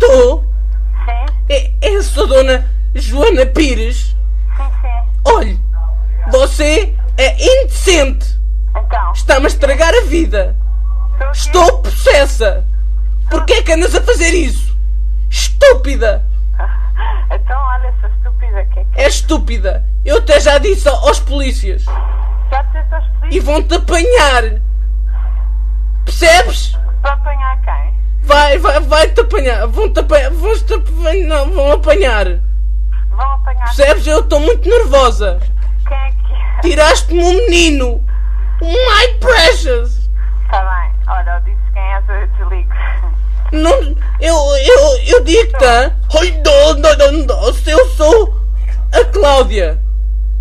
Tô. Sim, É, é a dona Joana Pires. sim, sim. Olhe, você é indecente. Então, Está-me a estragar a vida. Estou possessa. Porquê é que andas a fazer isso? Estúpida. Então, olha essa estúpida que é que É estúpida. Eu até já disse aos polícias. Já disseste aos E polícias vão-te apanhar. Percebes? para apanhar quem? Vai, vai, vai-te apanhar. Vão-te apanhar. Vão-te apanhar. Não, vão apanhar. Vão apanhar Percebes? Eu estou muito nervosa. quem é que é? Tiraste-me um menino. My precious. Está bem, olha, eu disse quem és, eu desligo. Não, eu, eu, eu digo-te. Oi, eu sou a Cláudia.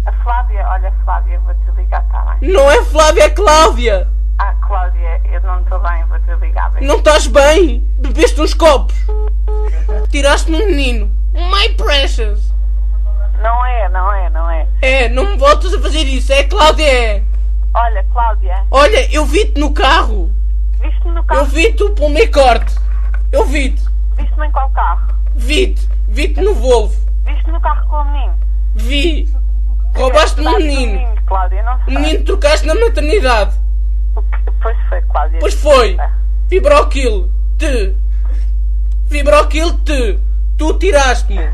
A Flávia, olha, Flávia, vou desligar, está bem? Não é Flávia, é Cláudia. Estou bem, vou desligar. bem. Não estás bem? Bebeste uns copos. Tiraste-me um menino. My precious. Não é, não é, não é. É, não me voltas a fazer isso. É Cláudia, é. Olha, Cláudia, Olha, eu vi-te no carro. viste-me no Eu carro? vi-te pelo meio corte. Eu vi-te. Viste-me em qual carro? Vi-te. Vi-te no Volvo. Viste-me no carro com o menino? Vi. Roubaste-me um Trocaste o menino. Cláudia, não O sei. menino trocaste na maternidade. Que- Pois foi, foi. Fibroquil. Te. Fibroquil te. Tu tiraste-me.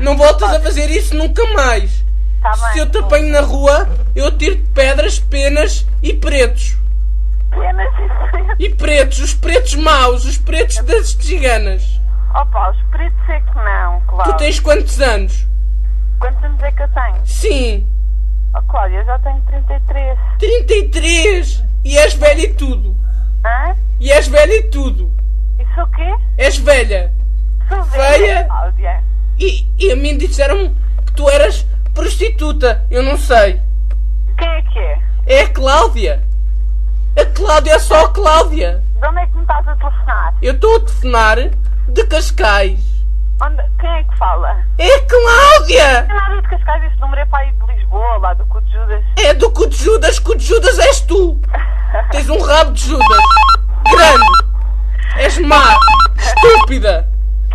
Não voltas a fazer isso nunca mais. Tá bem. Se eu te apanho na rua, eu tiro-te pedras, penas e pretos. Penas e pretos. E pretos, os pretos maus, os pretos das ciganas. Opa, os pretos é que não, Tu Cláudia. tens quantos anos? Quantos anos é que eu tenho? Sim, Oh, Cláudia, eu já tenho 33. 33. E és velha e tudo. Hã? E és velha e tudo. Isso o quê? És velha. Sou Feia. velha, Cláudia. E, e a mim disseram que tu eras prostituta. Eu não sei. Quem é que é? É a Cláudia. A Cláudia é só a Cláudia. De onde é que me estás a telefonar? Eu estou a telefonar de Cascais. Onde... Quem é que fala? É a Cláudia! Não é nada de Cascais, este número é para aí de Lisboa, lá do Cu de Judas. É do cu de Judas, cu de Judas és tu! Tens um rabo de Judas! Grande! És má! Estúpida!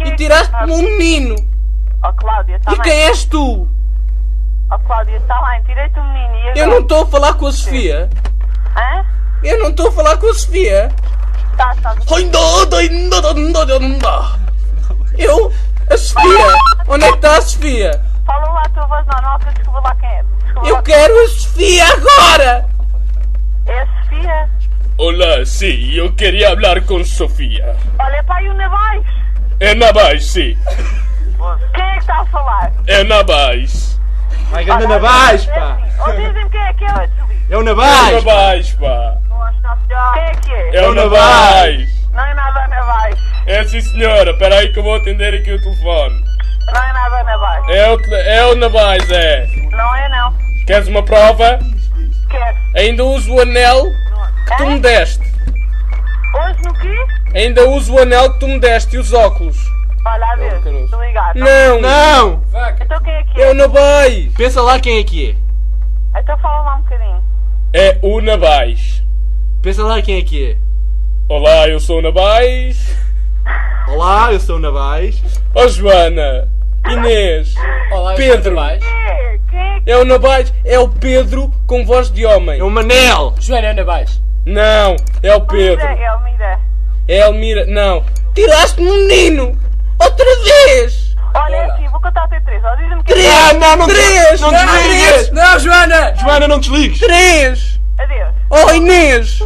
E tiraste-me um menino! Oh, Cláudia, está E quem és tu? Oh, Cláudia, está bem, tirei-te o menino e agora... Eu não estou a falar com a Sofia! Hã? Eu não estou a falar com a Sofia! Tá, a... Eu? A Sofia! Onde é que está a Sofia? Fala lá a tua voz normal que eu descubro lá quem é. Eu lá... quero a Sofia agora! É a Sofia. Hola, sí, yo quería hablar con Sofía. Olha, pá, e o Navais? É Navais, sim. Quem é que está a falar? É Navais. Vai ganhando Navais, É pá! Ou dizem-me quem é que é, eu desligo. É o É Navais! Navais, pá. Quem é que é? É o Navais. Não é nada a Navais. É sim, senhora. Espera aí que eu vou atender aqui o telefone. Não é nada a Navais. É o, é o Navais, é. Não é, não. Queres uma prova? Quero. Ainda uso o anel que tu me deste. Hoje no quê? Ainda uso o anel que tu me deste e os óculos. Olha, adeus. Caruso. Desligar. Não! Não! Então quem é que É é? o Navais! Pensa lá quem é que é. Então fala lá um bocadinho. É o Navais. Pensa lá quem é que é. Olá, eu sou o Navais. Olá, eu sou o Navais. Oh, Joana. Inês. Olá, eu Pedro. sou o Navais. Quem é? É É o Navais. É o Pedro com voz de homem. É o Manel. Joana é o Pedro. Mira, é o Mira. É Elmira. Não. Tiraste-me um menino! Outra vez! Olha, é assim, vou contar até três. Ó, diz-me que Três! Ah, não, não, Três! não desligues! Não, Joana! Joana, não desligues! Três! Adeus. Oh Inês!